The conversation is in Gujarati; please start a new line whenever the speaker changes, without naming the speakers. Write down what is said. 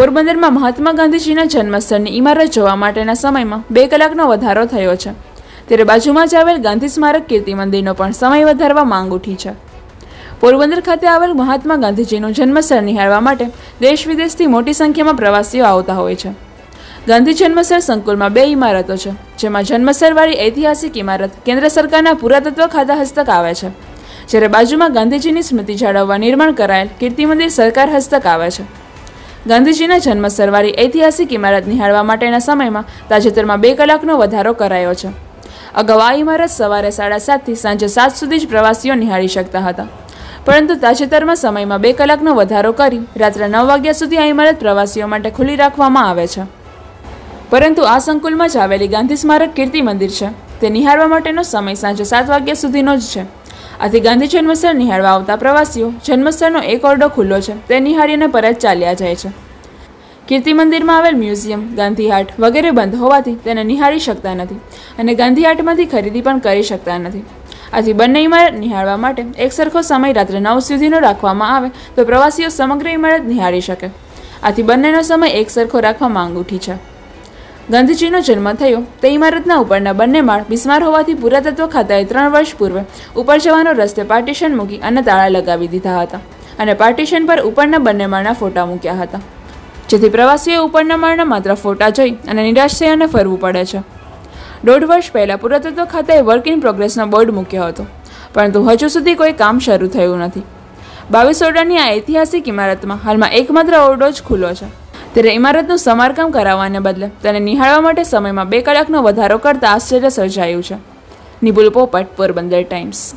પોરબંદરમાં મહાત્મા ગાંધીજીના જન્મસ્થળની ઇમારત જોવા માટેના સમયમાં બે કલાકનો વધારો થયો છે. ત્યારે બાજુમાં જ આવેલ ગાંધી સ્મારક કીર્તિ મંદિરનો પણ સમય વધારવા માંગ ઉઠી છે. પોરબંદર ખાતે આવેલ મહાત્મા ગાંધીજીનું જન્મસ્થળ નિહાળવા માટે દેશ વિદેશથી મોટી સંખ્યામાં પ્રવાસીઓ આવતા હોય છે. ગાંધી જન્મસ્થળ સંકુલમાં બે ઇમારતો છે, જેમાં જન્મસ્થળવાળી ઐતિહાસિક ઇમારત કેન્દ્ર સરકારના પુરાતત્વ ખાતા હસ્તક આવે છે. જ્યારે બાજુમાં ગાંધીજીની સ્મૃતિ જાળવવા નિર્માણ કરાયેલ કીર્તિ મંદિર સરકાર હસ્તક આવે છે. ગાંધીજીના જન્મ સરવારી ઐતિહાસિક ઇમારત નિહાળવા માટેના સમયમાં તાજેતરમાં બે કલાકનો વધારો કરાયો છે. અગાઉ આ ઇમારત સવારે સાડા સાતથી સાંજે સાત સુધી જ પ્રવાસીઓ નિહાળી શકતા હતા. પરંતુ તાજેતરમાં સમયમાં બે કલાકનો વધારો કરી રાત્રે નવ વાગ્યા સુધી આ ઇમારત પ્રવાસીઓ માટે ખુલ્લી રાખવામાં આવે છે. પરંતુ આ સંકુલમાં જ આવેલી ગાંધી સ્મારક કીર્તિ મંદિર છે. તે નિહાળવા માટેનો સમય સાંજે સાત વાગ્યા સુધીનો જ છે. આથી ગાંધી જન્મસ્થળ નિહાળવા આવતા પ્રવાસીઓ જન્મસ્થળનો એક ઓરડો ખુલ્લો છે. તે નિહાળીને પરત ચાલ્યા જાય છે. કીર્તિ મંદિરમાં આવેલ મ્યુઝિયમ, ગાંધી હાટ વગેરે બંધ હોવાથી તેને નિહાળી શકતા નથી અને ગાંધી હાટમાંથી ખરીદી પણ કરી શકતા નથી. આથી બંને ઇમારત નિહાળવા માટે એક સરખો સમય રાત્રે નવ સુધીનો રાખવામાં આવે તો પ્રવાસીઓ સમગ્ર ઇમારત નિહાળી શકે. આથી બંનેનો સમય એક સરખો રાખવા માંગ ઉઠી છે. ગાંધીજીનો જન્મ થયો. તે ઇમારતના ઉપરના બંને માળ બિસ્માર હોવાથી પુરાતત્વ ખાતાએ ત્રણ વર્ષ પૂર્વે ઉપર જવાનો રસ્તે પાર્ટીશન મૂકી અને તાળા લગાવી દીધા હતા અને પાર્ટીશન પર ઉપરના બંને માળના ફોટા મૂક્યા હતા. જેથી પ્રવાસીઓ ઉપરના માળના માત્ર ફોટા જોઈ અને નિરાશ થઈ અને ફરવું પડે છે. દોઢ વર્ષ પહેલાં પુરાતત્વ ખાતાએ વર્ક ઇન પ્રોગ્રેસનો બોર્ડ મૂક્યો હતો, પરંતુ હજુ સુધી કોઈ કામ શરૂ થયું નથી. બાવીસ ઓરડાની આ ઐતિહાસિક ઇમારતમાં હાલમાં એકમાત્ર ઓરડો જ ખુલ્લો છે. ત્યારે ઇમારતનું સમારકામ કરાવવાને બદલે તેને નિહાળવા માટે સમયમાં બે કલાકનો વધારો કરતા આશ્ચર્ય સર્જાયું છે. નિબુલ પોપટ, પોરબંદર ટાઈમ્સ.